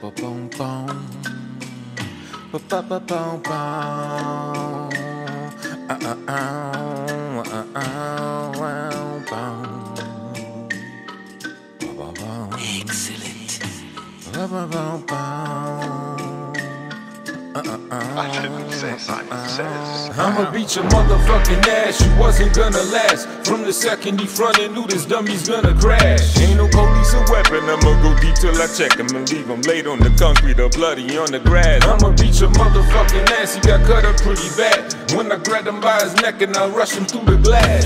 ba. Ba ba ba. Uh uh uh uh uh uh. Excellent. Ba ba. I didn't say Simon Says. I'ma beat your motherfucking ass. You wasn't gonna last. From the second he fronted, knew this dummy's gonna crash. Ain't no police or weapon, I'ma go deep till I check him and leave him laid on the concrete or bloody on the grass. I'ma beat your motherfucking ass. He got cut up pretty bad. When I grabbed him by his neck and I rush him through the glass.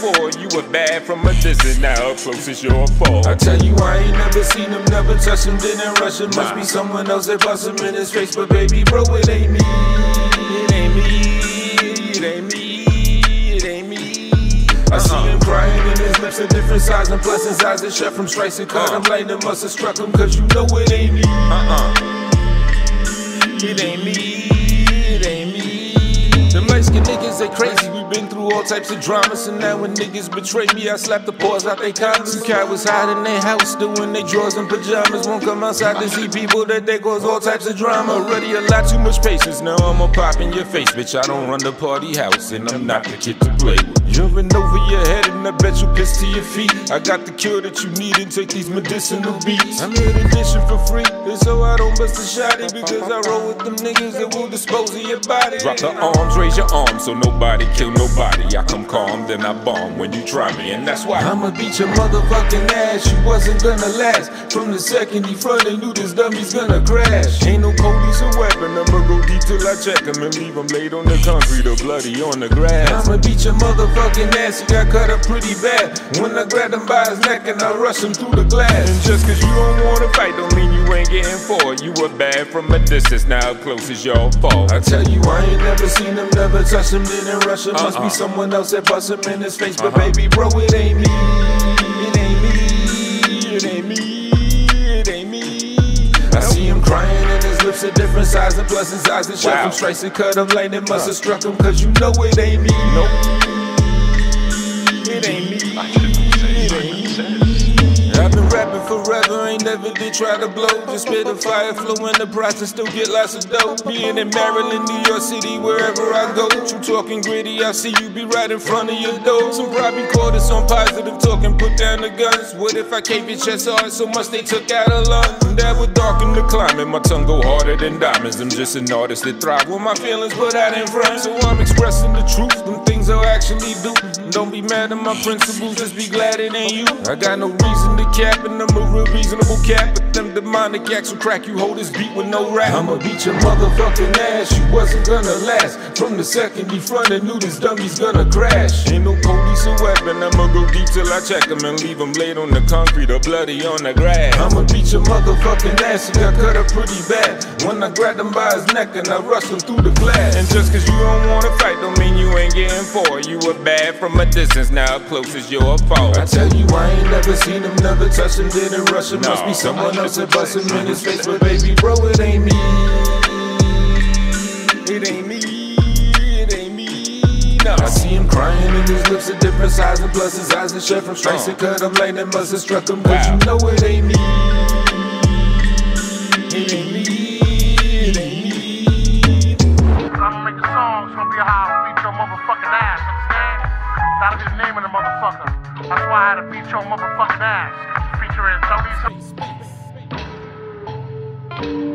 For You were bad from a distance, now up close it's your fault. I tell you, I ain't never seen him, never touched him, didn't rush him. Must Nah. be someone else that bust him in his face. But baby, bro, it ain't me. It ain't me. It ain't me. It ain't me. I see uh-huh. him crying and his lips are different size and plus his eyes are shut from strikes and cut uh. him lightning must have struck him cause you know it ain't me. Uh-uh. It ain't me. It ain't me. Them light skinned niggas, they crazy. All types of dramas. And now when niggas betray me, I slap the paws out they collars. Some cowards hide in their house, doing their drawers and pajamas. Won't come outside to see people that they cause all types of drama. Already a lot too much patience. Now I'ma pop in your face, bitch. I don't run the party house, and I'm not the kid to play with. Over your head, and I bet you piss to your feet. I got the cure that you need, and take these medicinal beats. I'm here to dish it for free, and so I don't bust a shotty because I roll with them niggas that will dispose of your body. Drop the arms, raise your arms so nobody kill nobody. I come calm, then I bomb when you try me, and that's why. I'ma beat your motherfucking ass. You wasn't gonna last. From the second he fronted, knew this dummy's gonna crash. Ain't no police or weapon, I'ma go deep till I check him and leave him laid on the concrete or bloody on the grass. I'ma beat your motherfucking ass. He got cut up pretty bad. When I grabbed him by his neck and I rushed him through the glass. And just cause you don't wanna fight don't mean you ain't getting it. You were bad from a distance, now up close is your fault. I tell you, I ain't never seen him, never touched him, didn't rush him. Must Uh-uh. be someone else that bust him in his face. But Uh-huh. baby, bro, it ain't me. It ain't me. It ain't me. It ain't me. I see him crying and his lips are different size and plus his eyes are shut Wow. from strikes and cut him it must have struck him cause you know it ain't me. Nope. Try to blow. Just spit a fire flow in the process, still get lots of dope. Being in Maryland, New York City, wherever I go. You talking gritty, I see you be right in front of your door. Some probably caught us on positive talking, put down the guns. What if I cave your chest hard so much they took out a lung? That would darken the climate, my tongue go harder than diamonds. I'm just an artist that thrive with my feelings put out in front. So I'm expressing the truth, them things I'll actually do. Don't be mad at my principles, just be glad it ain't you. I got no reason to cap, and I'm a real reasonable cap. But them demonic acts will crack you, hold this beat with no rap. I'ma beat your motherfucking ass, you wasn't gonna last. From the second he fronted, knew this dummy's gonna crash. Ain't no police or weapon, I'ma go deep till I check him and leave him laid on the concrete or bloody on the grass. I'ma beat your motherfucking ass, he got cut up pretty bad. When I grabbed him by his neck and I rushed him through the glass. And just cause you don't wanna fight don't mean you ain't getting for. You were bad from a distance, now up close is your fault. I tell you, I ain't never seen him, never touched him, didn't rush him. Must No. be someone else that bust him in his face. But baby, bro, it ain't me. It ain't me. It ain't me. No. I see him crying and his lips are different size and plus his eyes are shut from strikes Uh. and cut him like that must have struck him. But Wow. you know it ain't me. out of his name in the motherfucker. That's why I had to beat your motherfucking ass. Featuring Tony. Space, space, space.